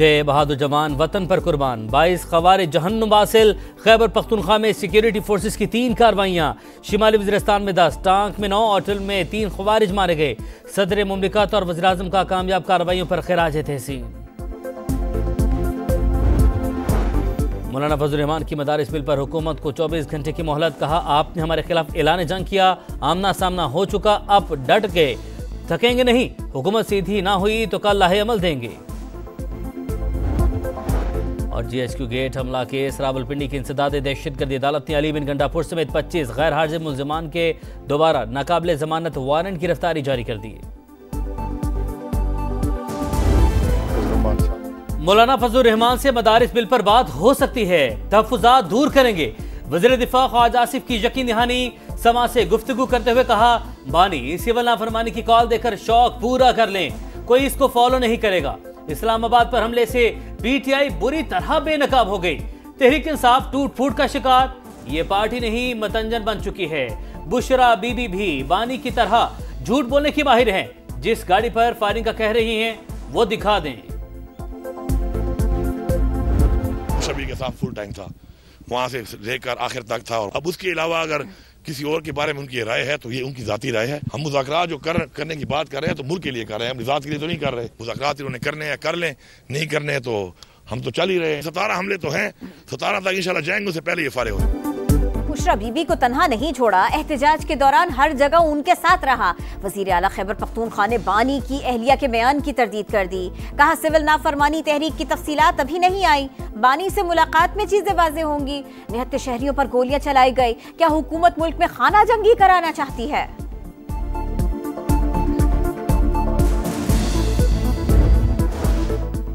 छह बहादुर जवान, वतन पर कुर्बान। बाईस खवार जहन्नुम वासिल, खैबर पख्तूनख्वा में सिक्योरिटी फोर्सेज की तीन कार्रवाइयाँ। शिमाली वजरस्तान में दस, टांक में नौ और में तीन खवारिज मारे गए। सदर ममलिकत और वजी अजम का कामयाब कार्रवाइयों पर खराज तहसीन। मौलाना फजलरहमान की मदारस बिल पर हुकूमत को 24 घंटे की मोहलत कहा, आपने हमारे खिलाफ ऐलान जंग किया आमना सामना हो चुका, अब डट गए। थकेंगे नहीं, हुकूमत सीधी ना हुई तो कल लाहे अमल देंगे। और जीएचक्यू गेट हमला केस, रावलपिंडी की इंसदाद दहशत गर्दी अदालत ने अली बिन गंडापुर समेत 25 गैर हाजिर मुलजमान के दोबारा नाकाबले जमानत वारंट गिरफ्तारी जारी कर दी। मौलाना फजल रहमान से मदारिस बिल पर बात हो सकती है तहफात दूर करेंगे। वज़ीर दिफा ख्वाज आसिफ की यकीन दहानी समा से गुफ्तगु करते हुए कहा, बानी सिविल नाफरमानी की कॉल देकर शौक पूरा कर लें, कोई इसको फॉलो नहीं करेगा। इस्लामाबाद पर हमले से पीटीआई बुरी तरह बेनकाब हो गई। तहरीक इंसाफ टूट फूट का शिकार। ये पार्टी नहीं, मतंजन बन चुकी है। बुशरा बीबी भी बानी की तरह झूठ बोलने की माहिर है। जिस गाड़ी पर फायरिंग का कह रही है, वो दिखा दें। शबी के साथ फुल टाइम था। वहाँ से लेकर आखिर तक था और अब उसके अलावा अगर किसी और के बारे में उनकी राय है तो ये उनकी जाती राय है। हम मुजाकर जो कर, करने की बात कर रहे हैं तो मुल्क के लिए कर रहे हैं। हम जात के लिए तो नहीं कर रहे। मुजाकर इन्होंने करने हैं कर लें। नहीं करने तो हम तो चल ही रहे हैं। सतारह हमले तो हैं। सतारह तक इंशाल्लाह जाएँगे उससे पहले ये फारे हो बुशरा बीबी को तनहा नहीं छोड़ा। एहतजाज के दौरान हर जगह उनके साथ रहा। वज़ीर अला खैबर पख्तूनख्वा ने बानी की अहलिया के बयान की तरदीद कर दी। कहा, सिविल नाफरमानी तहरीक की तफसीलात अभी नहीं आई। बानी से मुलाकात में चीज़ें वाजे होंगी। निहत्ते शहरियों पर गोलियाँ चलाई गई। क्या हुकूमत मुल्क में खाना जंगी कराना चाहती है?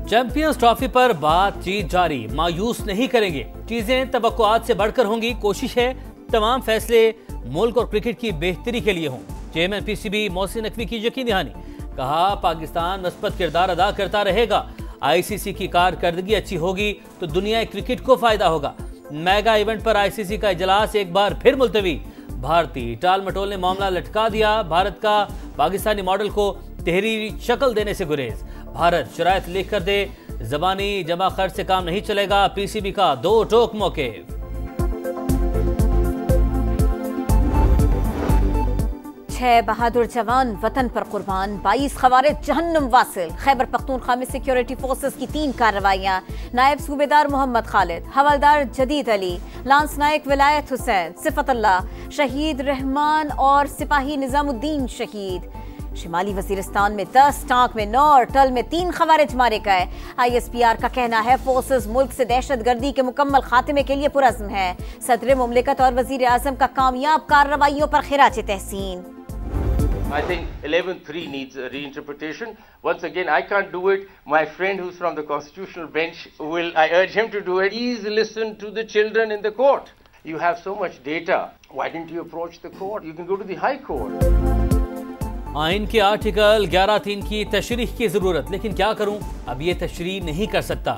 चैंपियंस ट्रॉफी पर बातचीत जारी। मायूस नहीं करेंगे। चीज़ें तवक्कुआत से बढ़कर होंगी। कोशिश है तमाम फैसले मुल्क और क्रिकेट की बेहतरी के लिए हों। चेयरमैन पीसीबी मोहसिन नकवी की यकीन दहानी कहा, पाकिस्तान मस्बत किरदार अदा करता रहेगा। आईसीसी की कारकर्दगी अच्छी होगी तो दुनिया क्रिकेट को फ़ायदा होगा। मेगा इवेंट पर आईसीसी का इजलास एक बार फिर मुलतवी। भारतीय टाल मटोल ने मामला लटका दिया। भारत का पाकिस्तानी मॉडल को तहरीरी शक्ल देने से गुरेज। भारत शरायत लिख कर दे, जबानी जमा खर्च से काम नहीं चलेगा, पीसीबी का दो टोक मौके। छह बहादुर जवान वतन पर कुर्बान, बाईस खवारे जहन्नुम वासिल। खैबर पख्तूनख्वा में सिक्योरिटी फोर्सेस की तीन कार्रवाइयाँ, नायब सूबेदार मोहम्मद खालिद, हवलदार जदीद अली, लांस नायक विलायत हुसैन सिफतल्ला शहीद रहमान और सिपाही निजामुद्दीन शहीद। शिमाली वजीरिस्तान में दस टांक में नौ और टल में तीन खवारिज मारे गए आईएसपीआर का कहना है फोर्सेस मुल्क से दहशत गर्दी के मुकम्मल खात्मे के लिए पुरज़म है सदर ममलिकत और वज़ीर आज़म का कामयाब कार्रवाइयों पर खराज तहसीन I think 11.3 needs a reinterpretation. Once again, I can't do it. My friend who's from the constitutional bench will, I urge him to do it. Please listen to the children in the court. You have so much data. Why didn't you approach the court? You can go to the High Court. आइन के article 11 तीन की तशरीह की ज़रूरत, लेकिन क्या करूँ? अब ये तशरीह नहीं कर सकता।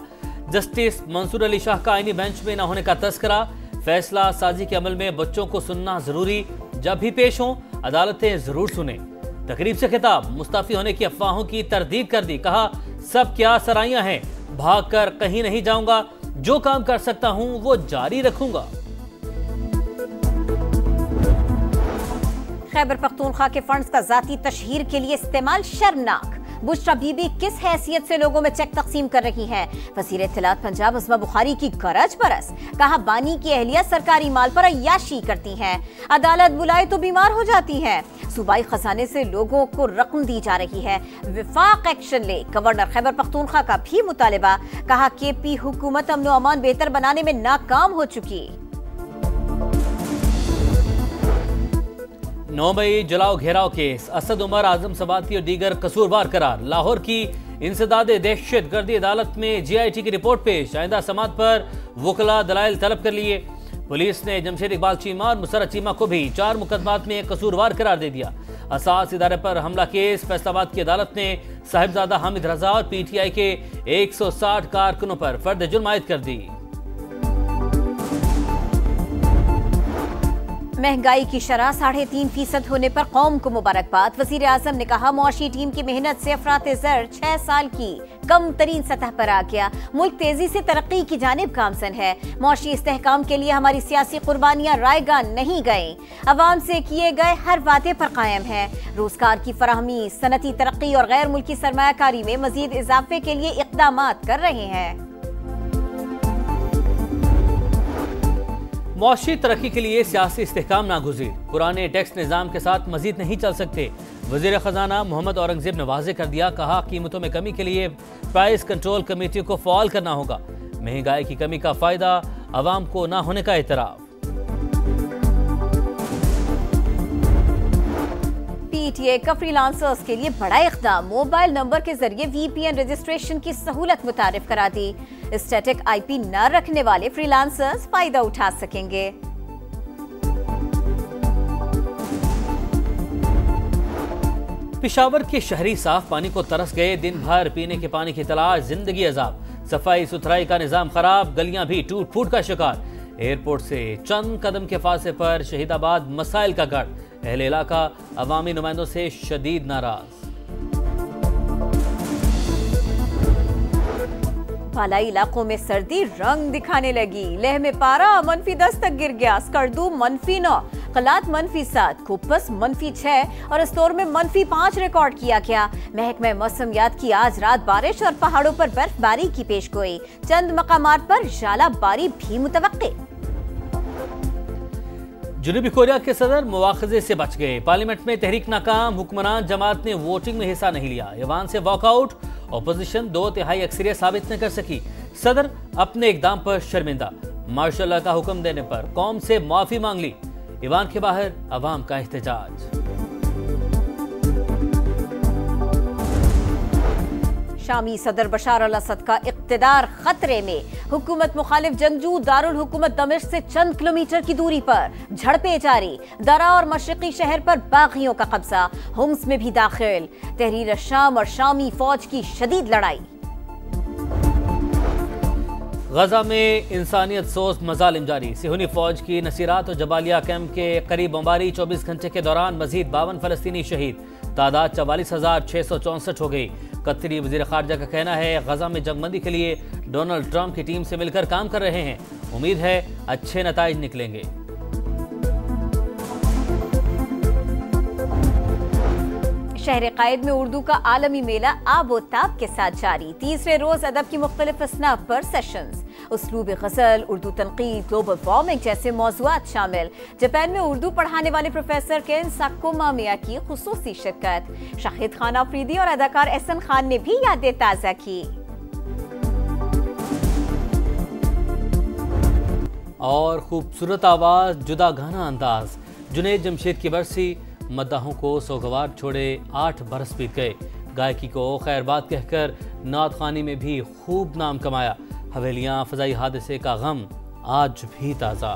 जस्टिस मंसूर अली शाह का आइनी बेंच में न होने का तस्करा, फैसला साजी के अमल में बच्चों को सुनना ज़रूरी। जब भी पेश हों, अदालतें ज़रूर सुने। तकरीब से खिताब, मुस्ताफी होने की अफवाहों की तरदीद कर दी। कहा, सब क्या सराइयाँ हैं भाग कर कहीं नहीं जाऊँगा। जो काम कर सकता हूँ, वो जारी रखूँगा। खैबर पख्तूनख्वा के फंड्स का जाती तशहीर के लिए इस्तेमाल शर्मनाक। बुशरा बीबी किस हैसियत से लोगों में चेक तकसीम कर रही हैं? वज़ीर इतलात पंजाब उस्मा बुखारी की गरज बरस। कहा, बानी की अहलिया सरकारी माल पर अयाशी करती हैं। अदालत बुलाए तो बीमार हो जाती हैं। सूबाई खजाने से लोगों को रकम दी जा रही है। विफाक एक्शन ले। गवर्नर खैबर पख्तूनख्वा का भी मुतालबा। कहा के पी हुकूमत अमनो अमान बेहतर बनाने में नाकाम हो चुकी। नौ मई जलाओ घेराव केस। असद उमर आज़म सबाती और दीगर कसूरवार करार। लाहौर की इंसदाद दहशत गर्दी अदालत में जीआईटी की रिपोर्ट पेश। आइंदा समात पर वकला दलाइल तलब कर लिए। पुलिस ने जमशेद इकबाल चीमा और मुसरत चीमा को भी चार मुकदमात में कसूरवार करार दे दिया। असास इदारे पर हमला केस। फैसलाबाद की अदालत ने साहिबजादा हामिद रजा और पीटीआई के 160 कारकुनों पर फर्द जुर्म आयद कर दी। महँगाई की शरह साढ़े तीन फ़ीसद होने पर कौम को मुबारकबाद। वज़ीर आज़म ने कहा, मुआशी टीम की मेहनत से अफरात जर छह साल की कम तरीन सतह पर आ गया। मुल्क तेज़ी से तरक्की की जानब गामजन है। मुआशी इस्तेकाम के लिए हमारी सियासी कुर्बानियाँ रायगान नहीं गए अवाम से किए गए हर वादे पर कायम है। रोज़गार की फरहमी, सनती तरक्की और गैर मुल्की सरमाकारी में मजीद इजाफे के लिए इकदाम कर रहे हैं। मुआशी तरक्की के लिए सियासी इस्तेकाम नागुजीर पुराने टैक्स निज़ाम के साथ मजीद नहीं चल सकते। वज़ीर ख़जाना मोहम्मद औरंगज़ेब ने वाजे कर दिया, कहा कीमतों में कमी के लिए प्राइस कंट्रोल कमेटी को फॉल करना होगा। महँगाई की कमी का फ़ायदा आवाम को ना होने का एतराफ़। पीटीए का फ्रीलांसर्स के लिए बड़ा इकदाम। मोबाइल नंबर के ज़रिए वीपीएन रजिस्ट्रेशन की सहूलत मुतारिफ करा दी। स्टैटिक आईपी न रखने वाले फ्रीलांसर्स फ़ायदा उठा सकेंगे। पिशावर के शहरी साफ़ पानी को तरस गए दिन भर पीने के पानी की तलाश, ज़िंदगी अजाब। सफ़ाई सुथराई का निज़ाम खराब, गलियाँ भी टूट फूट का शिकार। एयरपोर्ट से चंद कदम के फासले पर शहीदाबाद मसाइल का गढ़। अहल इलाका, अवामी नुमाइंदों से शदीद नाराज़। बालाई इलाकों में सर्दी रंग दिखाने लगी। लेह में पारा, मनफी दस तक गिर गया। स्कर्दू, मनफी नौ। कलात मनफी सात। कुपस मनफी छह। और स्टोर में मनफी पाँच रिकॉर्ड किया गया। महकमे मौसमियात की आज रात बारिश और पहाड़ों पर बर्फबारी की पेश गोई। चंद मकाम पर जाला बारी भी मुतव जुनूबी कोरिया के सदर मुआवजे से बच गए। पार्लियामेंट में तहरीक नाकाम। हुक्मरान जमात ने वोटिंग में हिस्सा नहीं लिया। ईवान से वॉकआउट। अपोजिशन दो तिहाई अक्सरियत साबित न कर सकी। सदर अपने इकदाम पर शर्मिंदा। मार्शल का हुक्म देने पर कौम से माफ़ी मांग ली। ईवान के बाहर अवाम का एहतजाज शामी सदर बशार अल असद का इकतदार खतरे में। हुकूमत मुखालिफ जंगजू दारुल हुकूमत दमिश से चंद किलोमीटर की दूरी पर। झड़पें जारी। दरा और मशरकी शहर पर बागियों का कब्जा। हुम्स में भी दाखिल। तहरीर शाम और शामी फौज की शदीद लड़ाई। गजा में इंसानियत सोच मजालिम जारी। सिहुनी फौज की नसीरात और जबालिया कैंप के करीब बमबारी 24 घंटे के दौरान मजीद बावन फलस्तीनी शहीद। तादाद चवालीस हज़ार छह सौ चौंसठ हो गई। कतरी वजी खारजा का कहना है, गजा में जंगबंदी के लिए डोनाल्ड ट्रंप की टीम से मिलकर काम कर रहे हैं। उम्मीद है अच्छे नतज निकलेंगे। शहर कैद में उर्दू का आलमी मेला आबोताब के साथ जारी। तीसरे रोज अदब की मुख्तलिफ़ असनाफ पर सेशंस उसलूब गज़ल उर्दू तनकीद ग्लोबल वार्मिंग जैसे मौजूद शामिल जापान में उर्दू पढ़ाने वाले प्रोफेसर केन साकोमा मिया की खसूसी शिरकत शाहिद खान आफरीदी और अदाकार एहसन खान ने भी यादें ताज़ा की और खूबसूरत आवाज़ जुदा गाना अंदाज जुनेद जमशेद की बरसी मद्दाहों को सोगवार छोड़े आठ बरस बीत गए गायकी को खैर बात कहकर नात खानी में भी खूब नाम कमाया हवेलियाँ फजाई हादसे का गम आज भी ताज़ा।